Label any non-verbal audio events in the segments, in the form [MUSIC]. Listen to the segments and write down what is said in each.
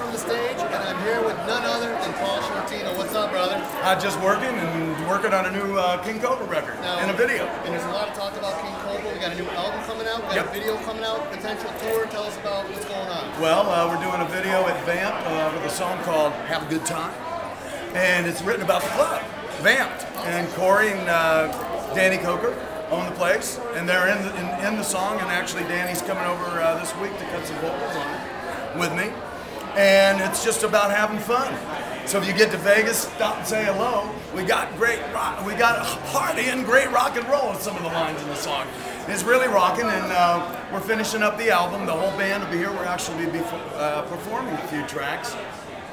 from the Stage, and I'm here with none other than Paul Shortino. What's up, brother? I'm just working and working on a new uh, King Kobra record Now- and a video. And there's a lot of talk about King Kobra. We got a new album coming out. We got Yep. a video coming out. Potential tour. Tell us about what's going on. Well, uh, we're doing a video at Vamp uh, with a song called Have a Good Time. And it's written about the club, Vamped. And Corey and uh, Danny Koker own the place. And they're in the, in, in the song. And actually, Danny's coming over uh, this week to cut some vocals on it with me. And it's just about having fun. So if you get to Vegas, stop and say hello. We got great rock, we got a party and great rock and roll with some of the lines in the song. It's really rocking, and uh, we're finishing up the album. The whole band will be here. We're actually be uh, performing a few tracks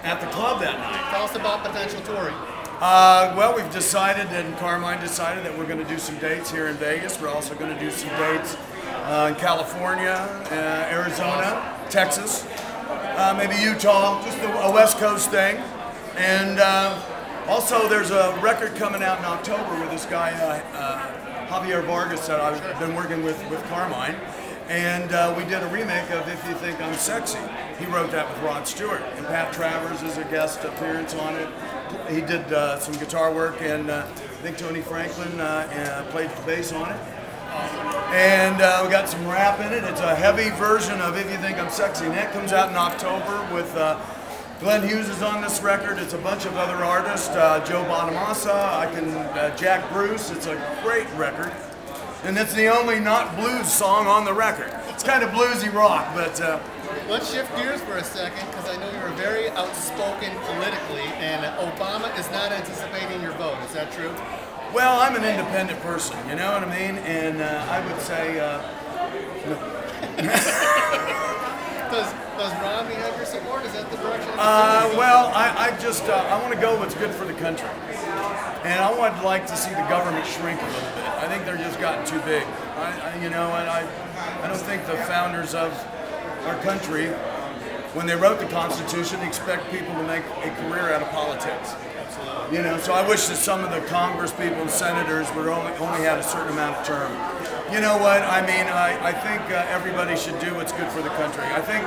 at the club that night. Tell us about potential touring. Uh, well, we've decided, and Carmine decided that we're going to do some dates here in Vegas. We're also going to do some dates uh, in California, uh, Arizona, Texas, uh, maybe Utah, just a, West Coast thing. And uh, also, there's a record coming out in October with this guy, uh, uh, Javier Vargas, that I've been working with with Carmine. And uh, we did a remake of If You Think I'm Sexy. He wrote that with Rod Stewart. And Pat Travers is a guest appearance on it. He did some guitar work, and I think Tony Franklin played the bass on it. And uh, we got some rap in it. It's a heavy version of If You Think I'm Sexy. And that comes out in October with uh, Glenn Hughes is on this record. It's a bunch of other artists. Uh, Joe Bonamassa, I can, uh, Jack Bruce. It's a great record. And it's the only not blues song on the record. It's kind of bluesy rock, but uh, Let's shift gears for a second because I know you're very outspoken politically, and Obama is not anticipating your vote. Is that true? well, I'm an independent person, you know what I mean? And uh, I would say, uh, [LAUGHS] Does Does Romney have your support? Is that the direction? Uh, well, I, I just uh, I want to go what's good for the country, and I would like to see the government shrink a little bit. I think they're just gotten too big. I, I you know, and I I don't think the founders of our country, when they wrote the Constitution, expect people to make a career out of politics. You know, so I wish that some of the Congress people and senators would only only had a certain amount of term. You know what? I mean, I, I think uh, everybody should do what's good for the country. I think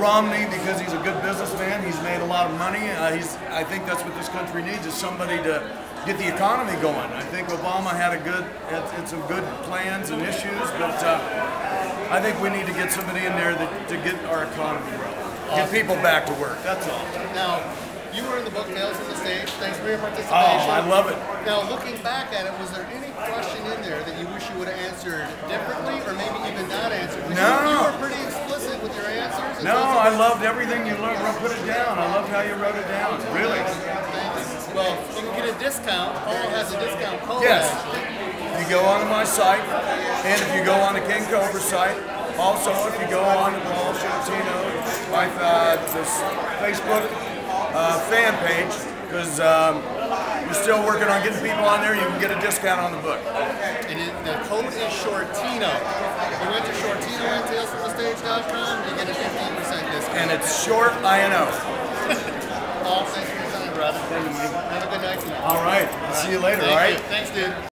Romney, because he's a good businessman, he's made a lot of money. Uh, he's, I think that's what this country needs is somebody to get the economy going. I think Obama had a good, had, had some good plans and issues, but uh, I think we need to get somebody in there that, to get our economy rolling, get people back to work. That's all. Now, you were in the book Tales from the Stage. Thanks for your participation. Oh, I love it. Now, looking back at it, was there any question in there that you wish you would have answered differently, or maybe even not answered? No. You, you were pretty explicit with your answers. No, I loved everything you learned. Put it down. I loved how you wrote it down. Really. Well, you can get a discount. Paul has a discount code. Yes. actually. You go onto my site, and if you go on the King Kobra site, also if you go on to Paul Shortino, my uh, Facebook uh, fan page, because um, we're still working on getting people on there. You can get a discount on the book. And it, the code is Shortino. If you went to Shortino talesfromthestage.com, you get a 15% discount. And it's short I [LAUGHS] know. Paul, thanks for your time, brother. Have a good night tonight. All right. I'll see you later. Thank All right. you. Thanks, dude.